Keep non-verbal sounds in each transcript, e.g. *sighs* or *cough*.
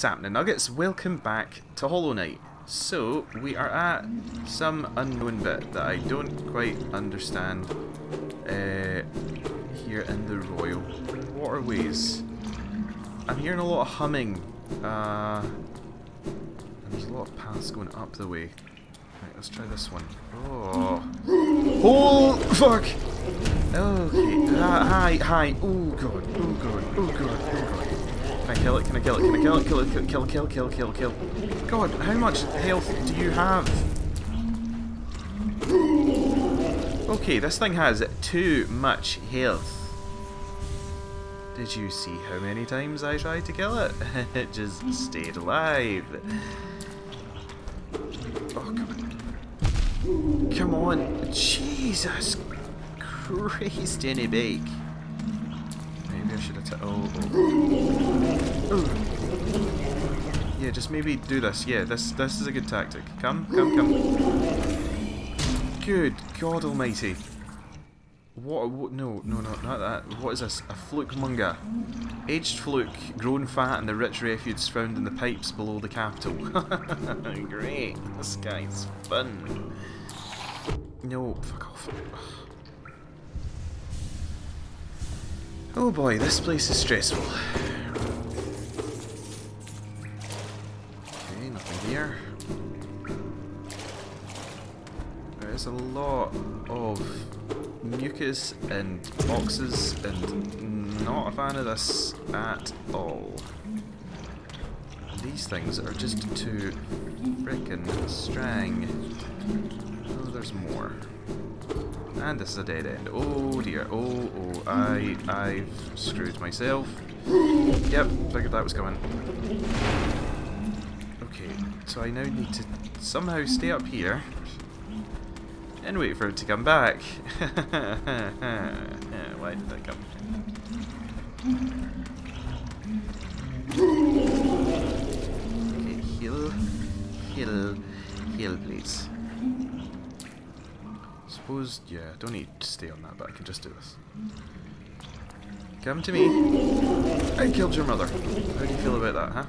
Sapna Nuggets, welcome back to Hollow Knight. So, we are at some unknown bit that I don't quite understand uh, here in the Royal Waterways. I'm hearing a lot of humming. Uh, and there's a lot of paths going up the way. Right, let's try this one. Oh. Oh, fuck! Okay. Uh, hi, hi. Oh, God. Oh, God. Oh, God. Oh, God. Can I kill it? Can I kill it? Can I kill it? Kill it? Kill, kill, kill, kill, kill, kill. God, how much health do you have? Okay, this thing has too much health. Did you see how many times I tried to kill it? *laughs* it just stayed alive. Oh, God. Come on. Jesus Christ, any bake. Maybe I should have. Oh, oh. Yeah, just maybe do this. Yeah, this this is a good tactic. Come, come, come. Good God Almighty. What, what? No, no, no, not that. What is this? A Flukemunga. Aged fluke, grown fat in the rich refuse found in the pipes below the capital. *laughs* Great. This guy's fun. No, fuck off. Oh boy, this place is stressful. Okay, nothing here. There's a lot of mucus and boxes and not a fan of this at all. These things are just too freaking strong. Oh, there's more. And this is a dead end. Oh dear. Oh, oh, I, I've screwed myself. Yep, figured that was coming. Okay, so I now need to somehow stay up here and wait for it to come back. *laughs* Why did that come? Okay, heal, heal, heal, please suppose, yeah, don't need to stay on that, but I can just do this. Come to me. I killed your mother. How do you feel about that, huh?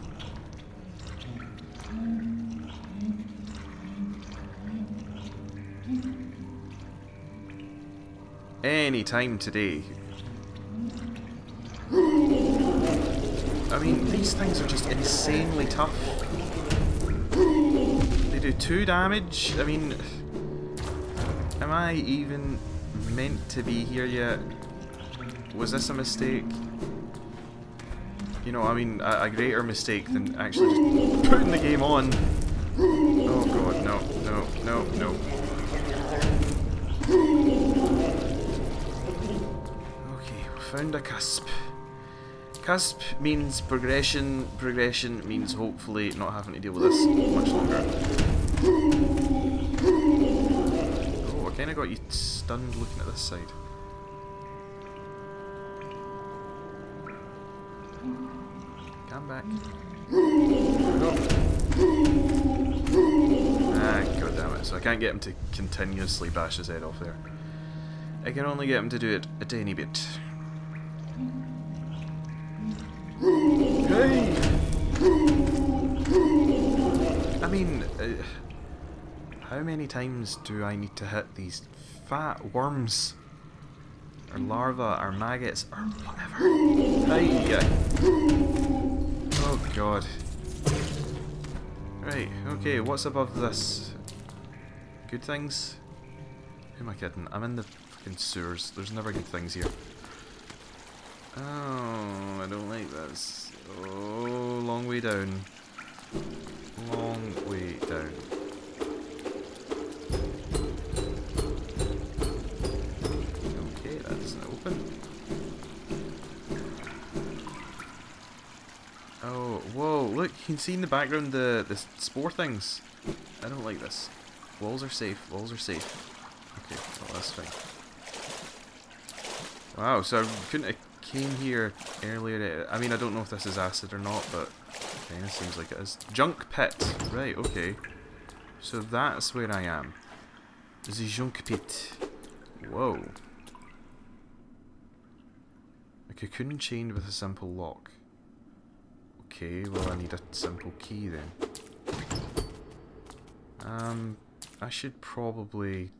Any time today. I mean, these things are just insanely tough. They do two damage. I mean... Am I even meant to be here yet? Was this a mistake? You know, I mean, a, a greater mistake than actually just putting the game on. Oh god, no, no, no, no. Okay, we found a cusp. Cusp means progression, progression means hopefully not having to deal with this much longer kind of got you stunned looking at this side. Come back. Ah, god damn it. So I can't get him to continuously bash his head off there. I can only get him to do it a tiny bit. How many times do I need to hit these fat worms? Or larvae, or maggots, or whatever. Oh god. Right, okay, what's above this? Good things? Who am I kidding? I'm in the fucking sewers. There's never good things here. Oh, I don't like this. Oh, long way down. Long way down. Oh, look, you can see in the background the, the spore things. I don't like this. Walls are safe, walls are safe. Okay, well that's fine. Wow, so I couldn't have came here earlier. I mean, I don't know if this is acid or not, but it seems like it is. Junk pit. Right, okay. So that's where I am. The junk pit. Whoa. A cocoon chained with a simple lock. Okay, well I need a simple key then. Um, I should probably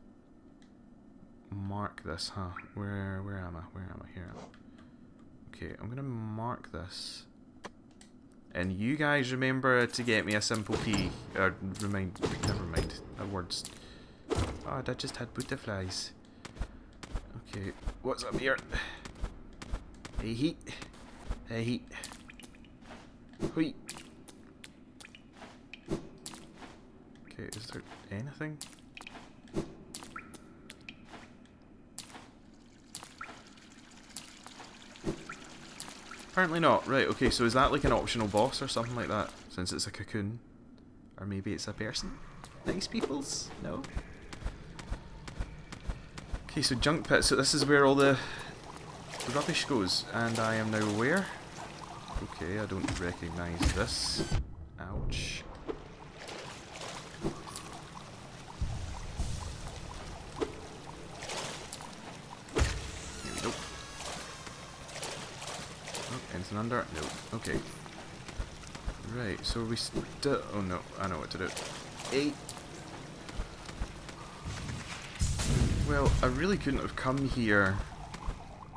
mark this, huh? Where where am I? Where am I? Here I am. Okay, I'm gonna mark this. And you guys remember to get me a simple key. Or remind never mind. A words. Oh, that just had butterflies. Okay, what's up here? Hey heat. Hey heat. Hui. Okay, is there anything? Apparently not. Right, okay, so is that like an optional boss or something like that? Since it's a cocoon? Or maybe it's a person? Nice peoples? No? Okay, so junk pit. So this is where all the, rubbish goes. And I am now where? Okay, I don't recognise this. No. Okay. Right, so we still... Oh no, I know what to do. Eight. Well, I really couldn't have come here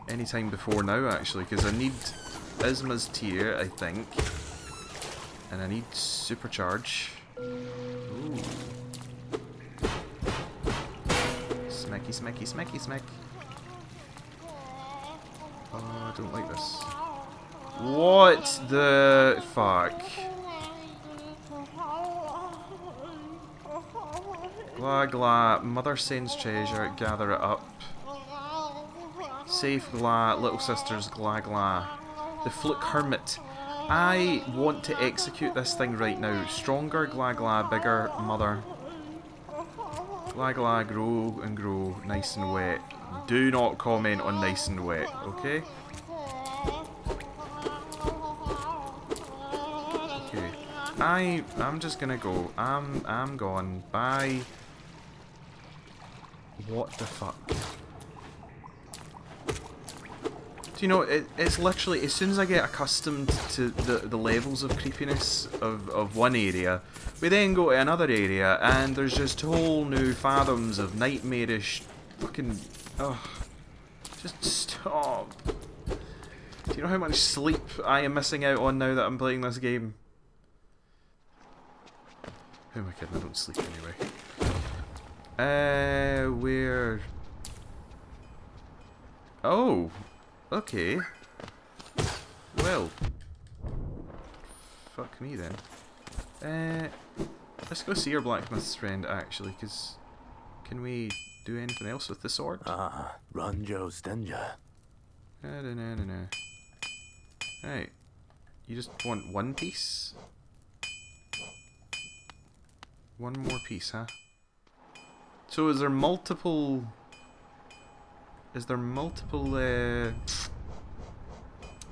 any time before now, actually, because I need Isma's Tear, I think. And I need supercharge. Ooh. Smacky, smacky, smacky, smack. Oh, I don't like this. What the fuck? Gla gla, mother sends treasure, gather it up. Safe gla, little sisters gla gla. The fluke hermit. I want to execute this thing right now. Stronger gla gla, bigger mother. Gla gla, grow and grow, nice and wet. Do not comment on nice and wet, okay? I I'm just gonna go. I'm I'm gone. Bye. What the fuck? Do you know, it, it's literally, as soon as I get accustomed to the, the levels of creepiness of, of one area, we then go to another area, and there's just whole new fathoms of nightmarish fucking... Ugh. Just stop. Do you know how much sleep I am missing out on now that I'm playing this game? Who am I kidding? I don't sleep anyway. Uh, where? Oh, okay. Well, fuck me then. Uh, let's go see our blacksmith's friend actually, because can we do anything else with the sword? Ah, Ranjo Stenja. No, no, no, no, no. Right. You just want one piece? One more piece, huh? So is there multiple... Is there multiple, uh...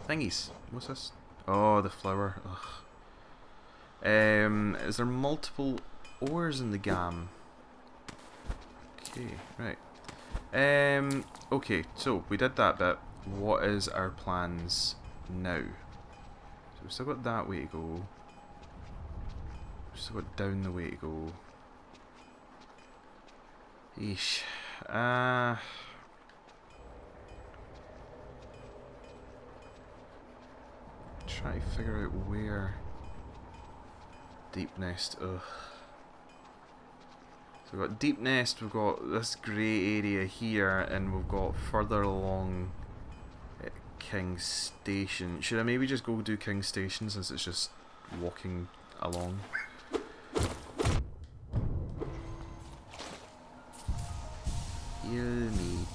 Thingies. What's this? Oh, the flower. Ugh. Um, is there multiple ores in the gam? Okay, right. Um, okay, so we did that bit. What is our plans now? So we've still got that way to go. Got down the way to go. Eesh. Uh, try to figure out where Deepnest. Ugh. So we've got Deepnest, we've got this grey area here, and we've got further along King Station. Should I maybe just go do King Station since it's just walking along?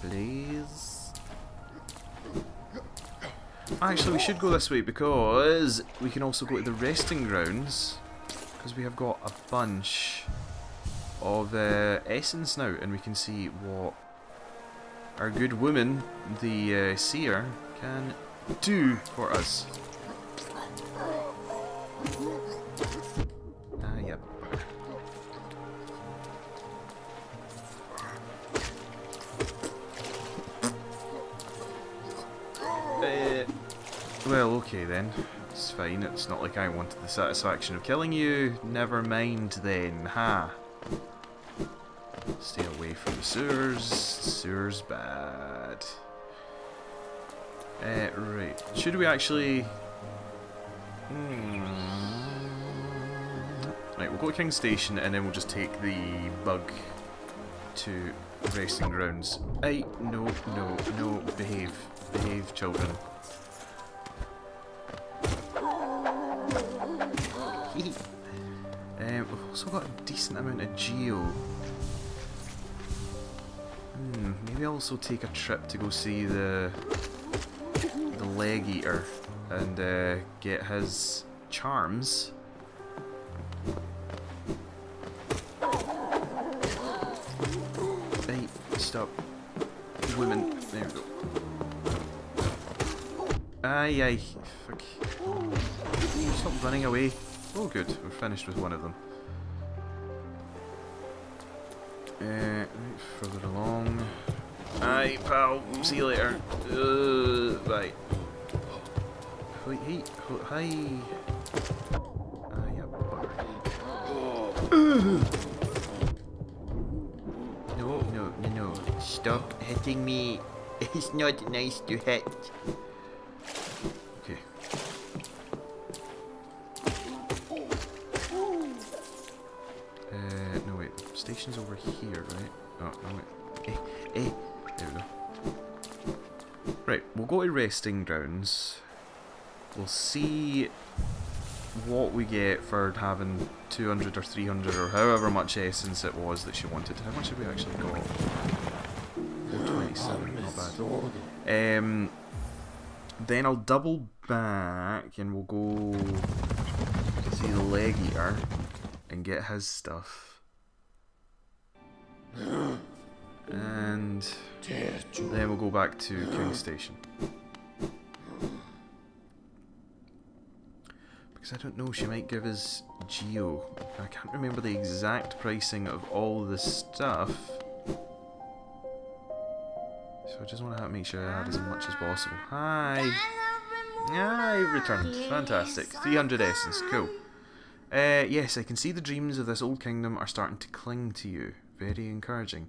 Please. Actually, we should go this way because we can also go to the resting grounds because we have got a bunch of uh, essence now and we can see what our good woman, the uh, seer, can do for us. Okay then. It's fine, it's not like I wanted the satisfaction of killing you. Never mind then, ha. Stay away from the sewers. Sewers bad. Uh, right. Should we actually... Hmm. Right, we'll go to King Station and then we'll just take the bug to resting grounds. Hey, no, no, no, behave. Behave, children. Um, we've also got a decent amount of geo. Hmm, maybe I'll also take a trip to go see the the leg eater and uh, get his charms. Hey, stop. Women. There we go. Aye, aye. Fuck. Stop running away. Oh, good. We're finished with one of them. Uh, further along. Aye, pal. See you later. Uh, right. Wait, hey, ho- hi. Ah, yeah, bugger. No, no, no, no. Stop hitting me. *laughs* It's not nice to hit. Over here, right? Oh, no wait. Eh, eh. There we go. Right, we'll go to resting grounds. We'll see what we get for having 200 or 300 or however much essence it was that she wanted. How much have we actually got? 427, not bad. Um, then I'll double back and we'll go see the leg eater and get his stuff. And then we'll go back to King Station. Because I don't know, she might give us Geo. I can't remember the exact pricing of all the stuff. So I just want to make sure I add as much as possible. Hi! Ah, I returned. Fantastic. 300 essence. Cool. Uh, yes, I can see the dreams of this old kingdom are starting to cling to you. Very encouraging.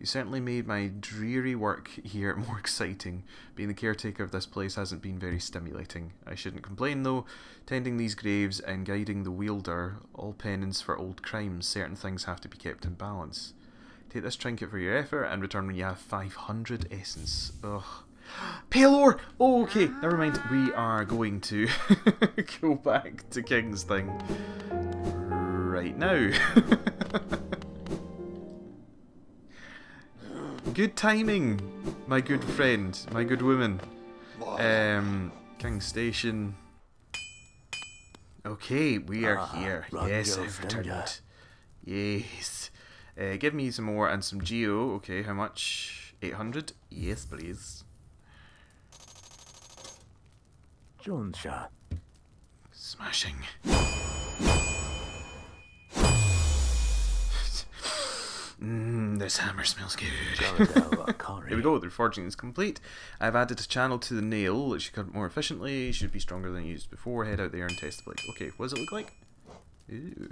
You certainly made my dreary work here more *laughs* exciting. Being the caretaker of this place hasn't been very stimulating. I shouldn't complain though. Tending these graves and guiding the wielder, all penance for old crimes, certain things have to be kept in balance. Take this trinket for your effort and return when you have 500 essence. Ugh. *gasps* Palor! Oh, okay, never mind. We are going to *laughs* go back to King's thing right now. *laughs* good timing, my good friend, my good woman. Um, King Station. Okay, we are Ah, here. Yes, I've returned. Yes. Uh, give me some more and some geo. Okay, how much? 800? Yes, please. Jonsha. Smashing. Mmm, *sighs* this hammer smells good. Garadel Akari. Here we go, the reforging is complete. I've added a channel to the nail, it should cut more efficiently, should be stronger than it used before. Head out there and test the blade. Okay, what does it look like? Ooh.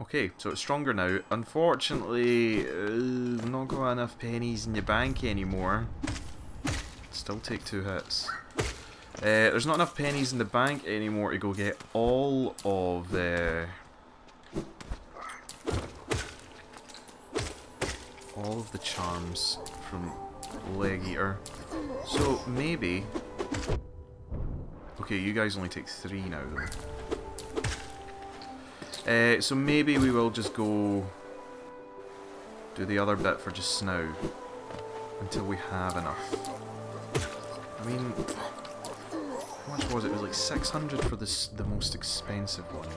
Okay, so it's stronger now. Unfortunately, uh, not got enough pennies in the bank anymore. Still take two hits. Uh, there's not enough pennies in the bank anymore to go get all of the... all of the charms from Leg Eater. So maybe... Okay, you guys only take three now though. Uh, so maybe we will just go do the other bit for just now until we have enough. I mean, how much was it? It was like 600 for this the most expensive one.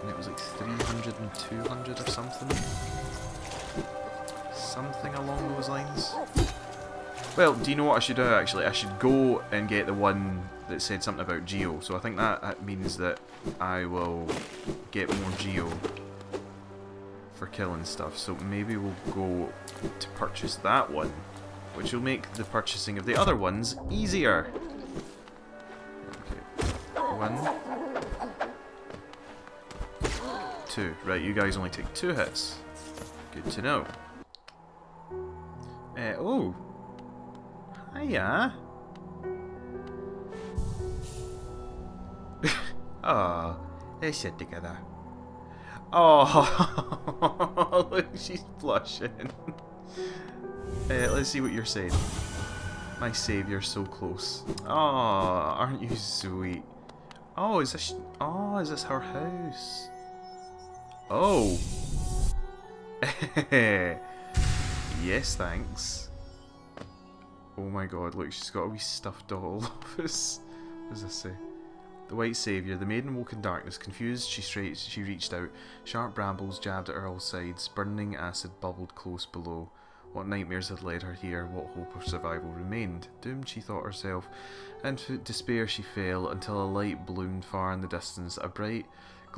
And it was like 300 and 200 or something. Something along those lines. Well, do you know what I should do actually? I should go and get the one that said something about Geo. So I think that, means that I will get more Geo for killing stuff. So maybe we'll go to purchase that one, which will make the purchasing of the other ones easier. One. Two. Right, you guys only take two hits. Good to know. Uh, oh. Hiya. *laughs* oh, they sit together. Oh, *laughs* look, she's blushing. Uh, *laughs* let's see what you're saying. My savior, so close. Oh, aren't you sweet? Oh, is this? Oh, is this her house? Oh. *laughs* yes, thanks. Oh my god, look, she's got a wee stuffed doll. What does this *laughs* say? The White Saviour, the maiden woke in darkness. Confused, she straight, she reached out. Sharp brambles jabbed at her all sides. Burning acid bubbled close below. What nightmares had led her here? What hope of survival remained? Doomed, she thought herself. Into despair she fell, until a light bloomed far in the distance. A bright,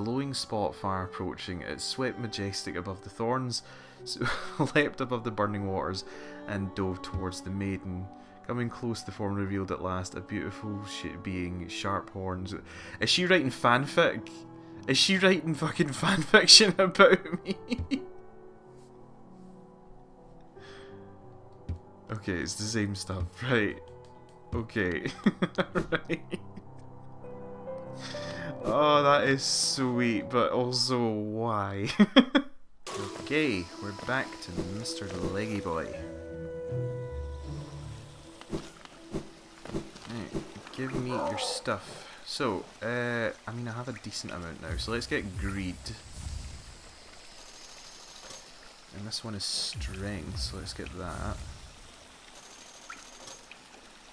glowing spot far approaching. It swept majestic above the thorns, *laughs* leapt above the burning waters, and dove towards the maiden. Coming close, the form revealed at last a beautiful being, sharp horns. Is she writing fanfic? Is she writing fucking *laughs* fanfiction about me? *laughs* okay, it's the same stuff, right? Okay, right. Oh, that is sweet, but also why? *laughs* okay, we're back to Mr. Leggy Boy. give me your stuff. So, uh, I mean, I have a decent amount now, so let's get greed. And this one is strength, so let's get that.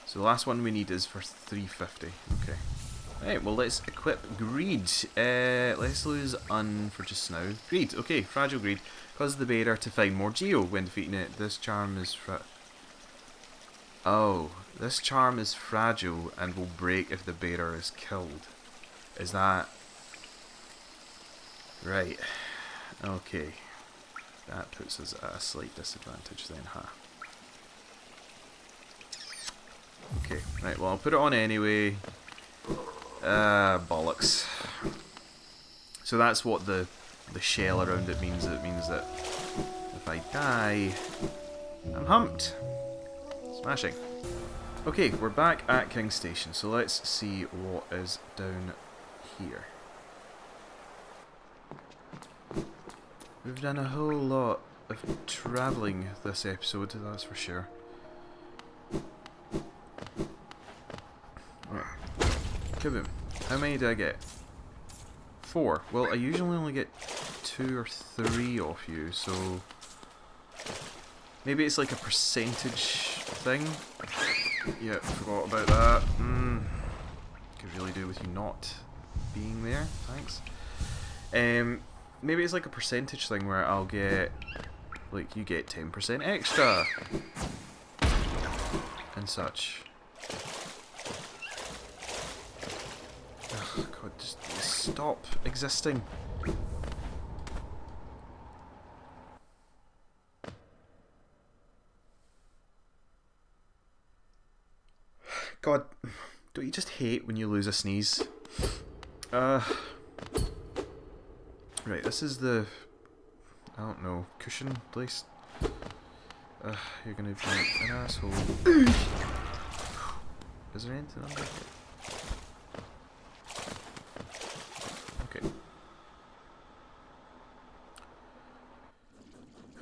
So the last one we need is for 350. Okay. Right, well let's equip greed. Uh, let's lose un for just now. Greed, okay, fragile greed. Causes the bearer to find more geo when defeating it. This charm is fra- Oh, this charm is fragile and will break if the bearer is killed. Is that... Right. Okay. That puts us at a slight disadvantage then, huh? Okay, right, well I'll put it on anyway. Uh, bollocks. So that's what the the shell around it means. It means that if I die, I'm humped. Smashing. Okay, we're back at King Station, so let's see what is down here. We've done a whole lot of travelling this episode, that's for sure. Right. Kaboom. How many did I get? Four. Well, I usually only get two or three off you, so... Maybe it's like a percentage thing? Yeah, forgot about that. Mm. Could really do with you not being there. Thanks. Um, maybe it's like a percentage thing where I'll get, like, you get 10% extra. And such. Oh, God, just stop existing. God, don't you just hate when you lose a sneeze? Uh, right, this is the, I don't know, cushion place. Uh, you're gonna be an asshole. *coughs* is there anything under here? Okay.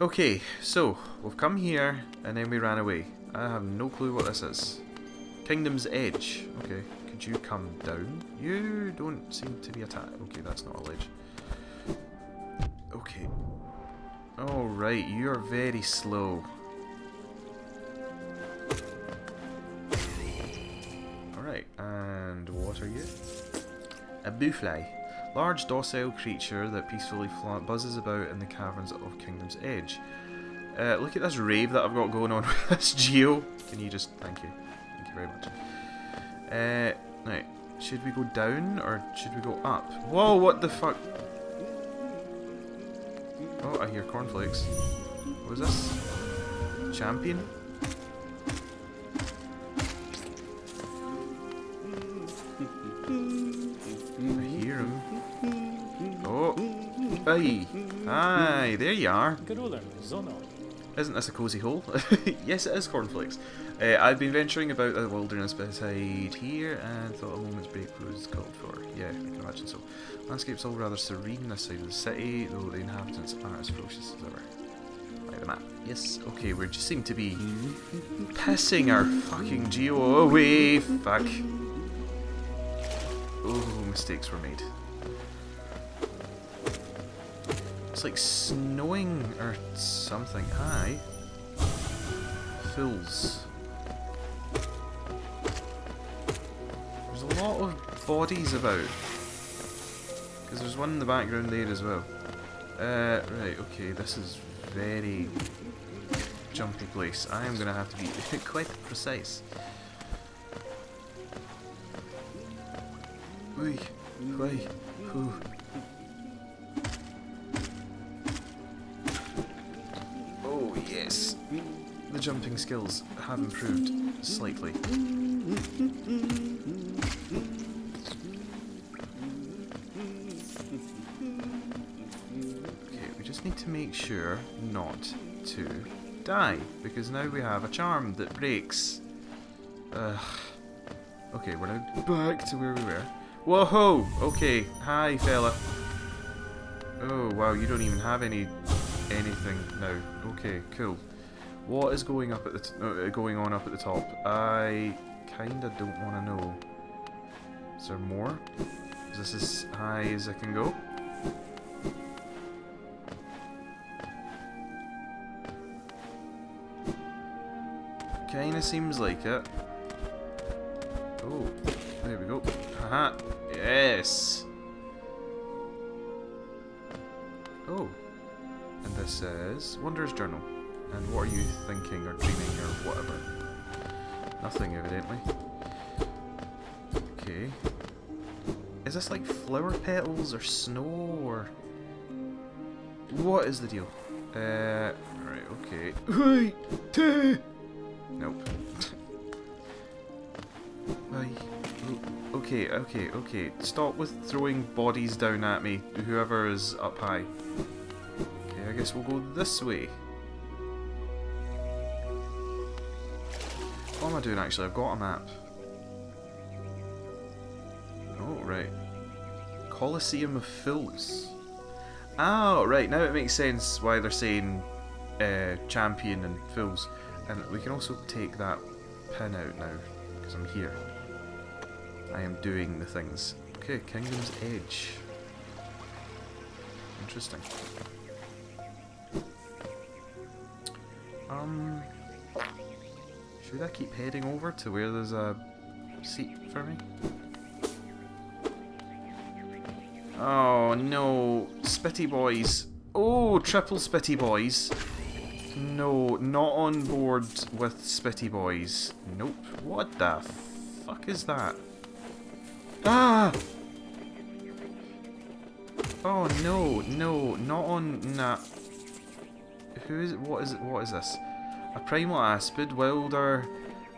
Okay, so, we've come here, and then we ran away. I have no clue what this is. Kingdom's Edge. Okay, could you come down? You don't seem to be attacked. Okay, that's not a ledge. Okay. Alright, you are very slow. Alright, and what are you? A boofly. Large docile creature that peacefully buzzes about in the caverns of Kingdom's Edge. Uh, look at this rave that I've got going on *laughs* with this Geo. Can you just... thank you Thank you very much. Uh, right. Should we go down or should we go up? Whoa, what the fuck? Oh, I hear cornflakes. What is this? Champion? Aye. Aye, there you are. Isn't this a cosy hole? *laughs* yes, it is cornflakes. Uh, I've been venturing about the wilderness beside here and thought a moment's break was called for. Yeah, I can imagine so. Landscape's all rather serene this side of the city, though the inhabitants are as ferocious as ever. Like the map. Yes, okay, we just seem to be pissing our fucking geo away. Fuck. Oh, mistakes were made. Like snowing or something. Hi. Fools. There's a lot of bodies about. Because there's one in the background there as well. Uh, right, okay, this is very jumpy place. I am going to have to be *laughs* quite precise. Oi, oi, ooh. Jumping skills have improved slightly. Okay, we just need to make sure not to die, because now we have a charm that breaks. Ugh. Okay, we're now back to where we were. Whoa! Okay, hi fella. Oh wow, you don't even have any anything now. Okay, cool. What is going up at the uh, going on up at the top? I kinda don't want to know. Is there more? Is this as high as I can go? Kinda seems like it. Oh, there we go. Haha. Yes. Oh. And this says Wanderer's Journal. And what are you thinking or dreaming or whatever? Nothing, evidently. Okay. Is this like flower petals or snow or what is the deal? Uh, right, okay. Nope. *laughs* Bye. Okay, okay, okay. Stop with throwing bodies down at me, whoever is up high. Okay, I guess we'll go this way. Am I doing actually? I've got a map. Oh, right. Colosseum of Fools. Oh, right, now it makes sense why they're saying uh, champion and fools. And we can also take that pin out now, because I'm here. I am doing the things. Okay, Kingdom's Edge. Interesting. Um, should I keep heading over to where there's a seat for me? Oh no, Spitty Boys. Oh, triple Spitty Boys. No, not on board with Spitty Boys. Nope. What the fuck is that? Ah! Oh no, no, not on nah. Who is it? What is it? What is this? A primal aspid, wilder,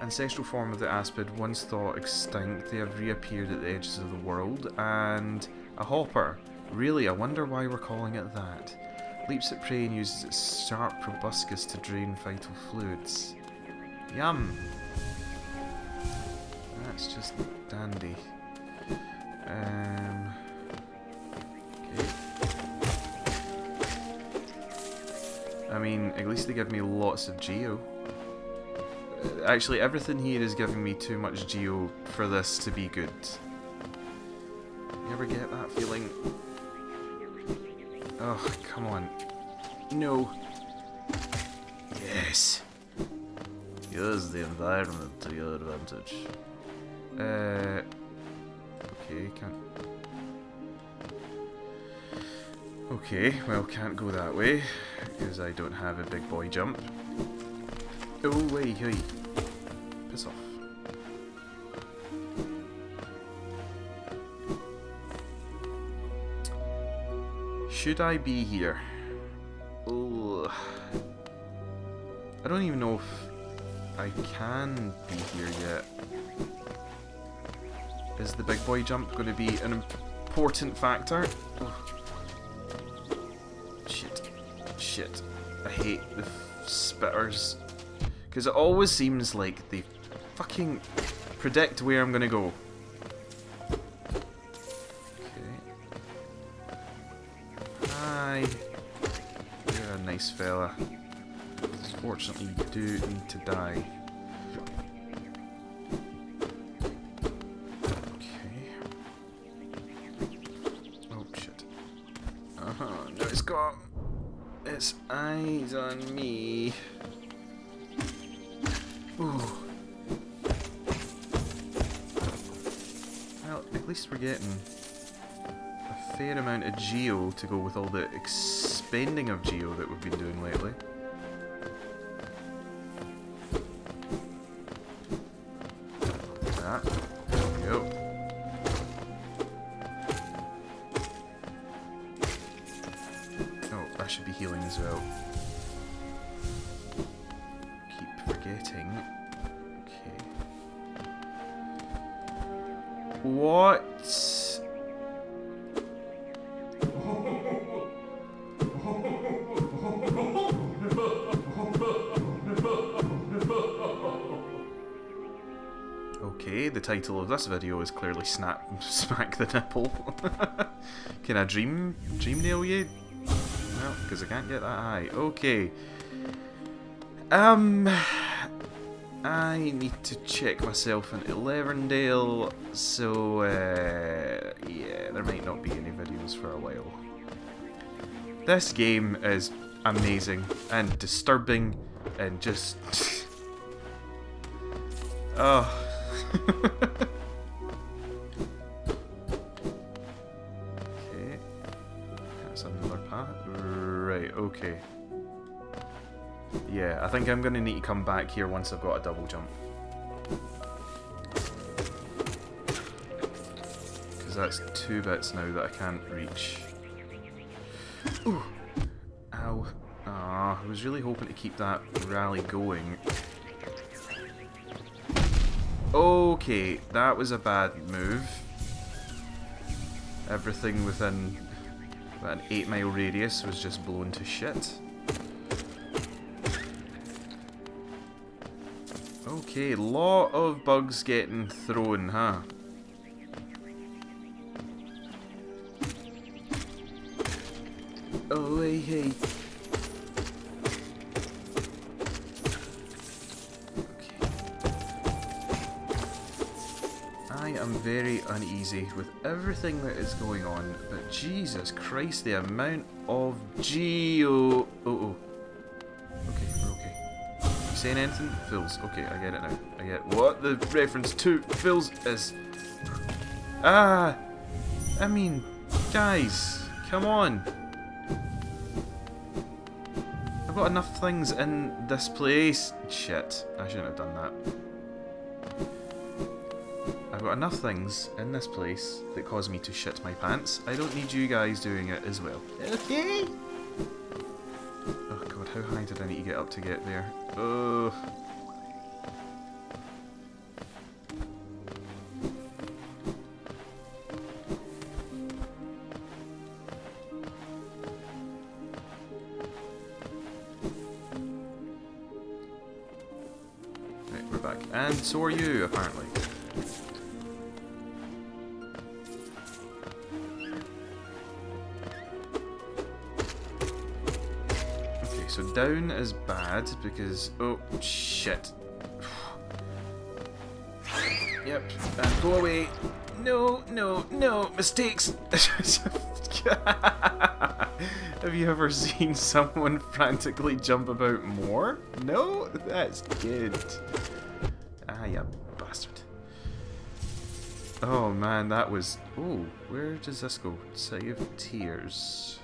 ancestral form of the aspid, once thought extinct. They have reappeared at the edges of the world, and a hopper. Really, I wonder why we're calling it that. Leaps at prey and uses its sharp proboscis to drain vital fluids. Yum! That's just dandy. Um, I mean, at least they give me lots of geo. Uh, Actually, everything here is giving me too much geo for this to be good. You ever get that feeling? Oh, come on. No. Yes. Use the environment to your advantage. Uh. Okay, can't. Okay, well, can't go that way because I don't have a big boy jump. Oh, wait, hey. Piss off. Should I be here? Ugh. I don't even know if I can be here yet. Is the big boy jump going to be an important factor? Ugh. Shit. I hate the spitters. Because it always seems like they fucking predict where I'm gonna go. Okay. Hi. You're a nice fella. Fortunately, you do need to die. Expending of geo that we've been doing lately. That. There we go. Oh, I should be healing as well. Keep forgetting. Okay. What? Title of this video is clearly snap, smack the nipple. *laughs* Can I dream, dream nail you? No, because I can't get that high. Okay. Um, I need to check myself into Leverndale, so uh, yeah, there might not be any videos for a while. This game is amazing and disturbing and just... *laughs* oh. Okay. That's another path. Right, okay. Yeah, I think I'm going to need to come back here once I've got a double jump. Because that's two bits now that I can't reach. Ooh! Ow. Ah, I was really hoping to keep that rally going. Okay, that was a bad move. Everything within an 8 mile radius was just blown to shit. Okay, lot of bugs getting thrown, huh? Oh, hey, hey. Very uneasy with everything that is going on, but Jesus Christ, the amount of geo... Oh, oh. Okay, we're okay. You saying anything? Phils. Okay, I get it now. I get what the reference to Phils is. Ah! I mean, guys, come on. I've got enough things in this place. Shit, I shouldn't have done that. Got enough things in this place that cause me to shit my pants. I don't need you guys doing it as well. Okay? Oh god, how high did I need to get up to get there? Oh. Right, we're back. And so are you, apparently. Down is bad because... Oh, shit. Yep, and go away. No, no, no, mistakes. *laughs* Have you ever seen someone *laughs* frantically jump about more? No? That's good. Ah, you bastard. Oh man, that was... Oh, where does this go? City of Tears.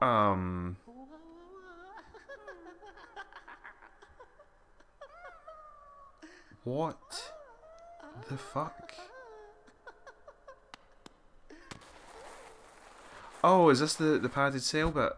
Um... What the fuck? Oh, is this the, the padded sail bit?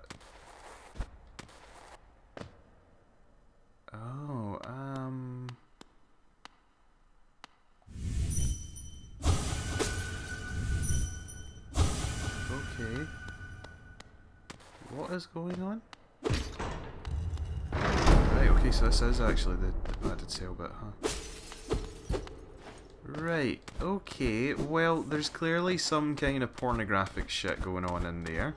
This is actually the, the padded cell bit, huh? Right, okay, well, there's clearly some kind of pornographic shit going on in there.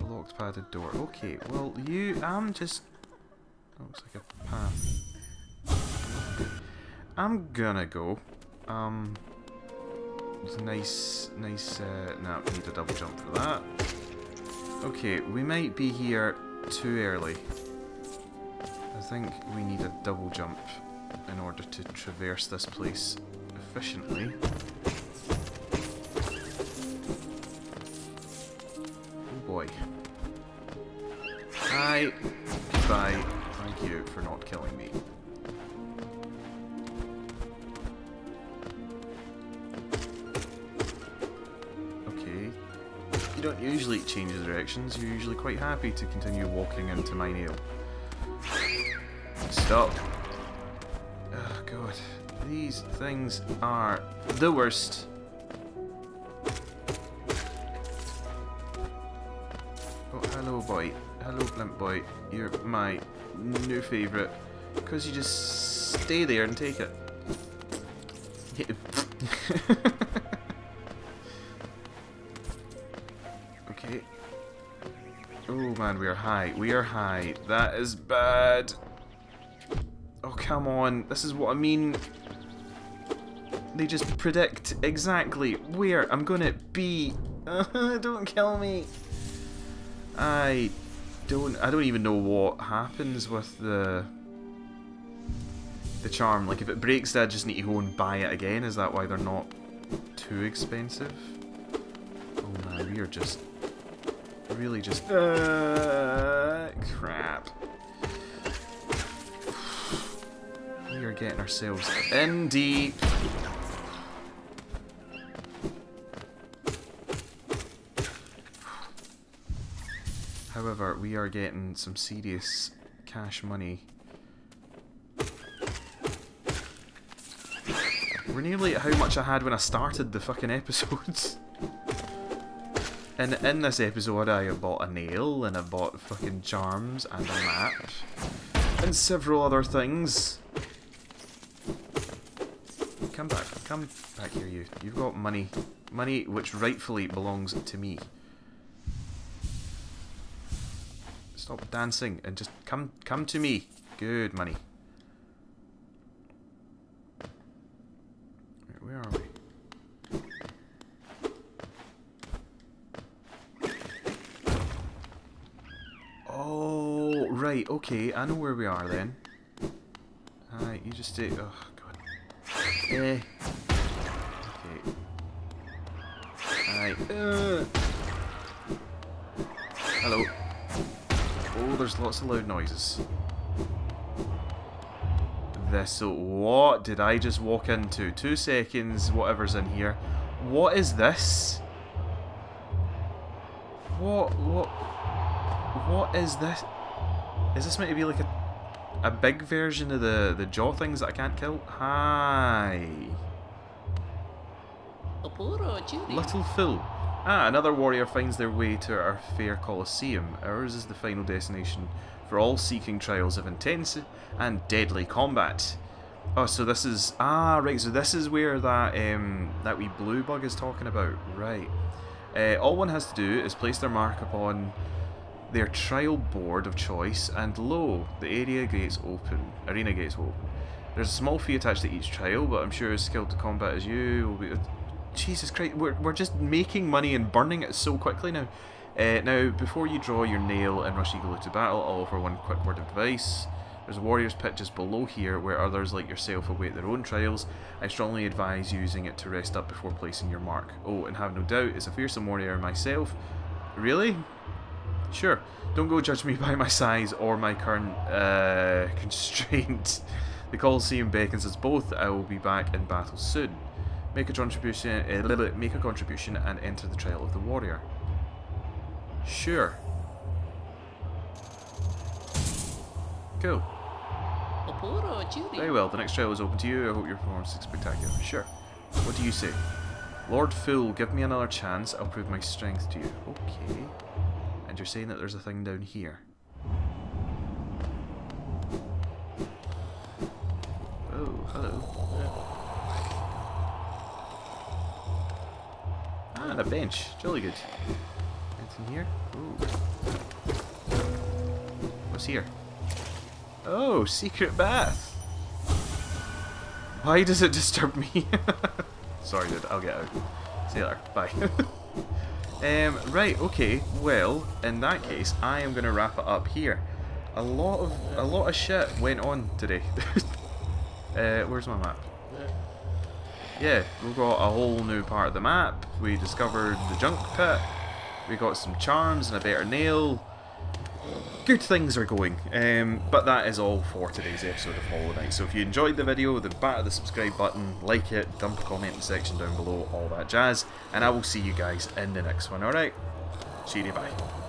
A locked padded door. Okay, well, you, I'm just... Looks like a path. I'm gonna go. Um, it's a nice, nice, uh, no, we need a double jump for that. Okay, we might be here too early. I think we need a double jump in order to traverse this place efficiently. Oh boy. Hi. Goodbye. Thank you for not killing me. Okay. You don't usually change directions, you're usually quite happy to continue walking into my nail. Stop. Oh god. These things are the worst. Oh, hello boy. Hello blimp boy. You're my new favourite. Because you just stay there and take it. *laughs* okay. Oh man, we are high. We are high. That is bad. Oh, come on. This is what I mean. They just predict exactly where I'm gonna be. *laughs* don't kill me. I don't I don't even know what happens with the the charm. Like if it breaks, I just need to go and buy it again. Is that why they're not too expensive? Oh man, we are just really just uh, crap. We are getting ourselves in deep. However, we are getting some serious cash money. We're nearly at how much I had when I started the fucking *laughs* episodes. And in this episode I bought a nail, and I bought fucking charms, and a map, and several other things. Come back, come back here you. You've got money. Money which rightfully belongs to me. Stop dancing and just come come to me. Good money. Right, where are we? Oh, right, okay, I know where we are then. Alright, you just stay. Oh. Eh. Okay. Alright. Uh. Hello. Oh, there's lots of loud noises. This, So what did I just walk into? Two seconds, whatever's in here. What is this? What, what, what is this? Is this meant to be like a, a big version of the, the jaw things that I can't kill? Hi. Little Phil. Ah, another warrior finds their way to our fair Colosseum. Ours is the final destination for all seeking trials of intense and deadly combat. Oh, so this is ah right. So this is where that um that wee blue bug is talking about. Right. Uh, all one has to do is place their mark upon their trial board of choice, and lo, the area gates open. Arena gates open. There's a small fee attached to each trial, but I'm sure as skilled to combat as you will be. Jesus Christ, we're, we're just making money and burning it so quickly now. Uh, now, before you draw your nail and rush eagerly to battle, I'll offer one quick word of advice. There's a warrior's pit just below here where others like yourself await their own trials. I strongly advise using it to rest up before placing your mark. Oh, and have no doubt, as a fearsome warrior myself. Really? Sure. Don't go judge me *laughs* by my size or my current uh, *laughs* constraint. the Colosseum beckons us both. I will be back in battle soon. Make a contribution. Uh, make a contribution and enter the trial of the warrior. Sure. Cool. Very well, the next trial is open to you. I hope your performance is spectacular. Sure. What do you say? Lord Fool, give me another chance. I'll prove my strength to you. Okay. And you're saying that there's a thing down here. Oh, hello. Ah, and a bench. Jolly good. Anything here? Ooh. What's here? Oh, secret bath. Why does it disturb me? *laughs* Sorry, dude. I'll get out. See you later. Bye. *laughs* um, right. Okay. Well, in that case, I am going to wrap it up here. A lot of a lot of shit went on today. *laughs* uh, where's my map? Yeah, we got a whole new part of the map. We discovered the junk pit. We got some charms and a better nail. Good things are going. Um, but that is all for today's episode of Hollow Knight. So if you enjoyed the video, then batter the subscribe button, like it, dump a comment in the section down below, all that jazz. And I will see you guys in the next one, alright? See you, bye.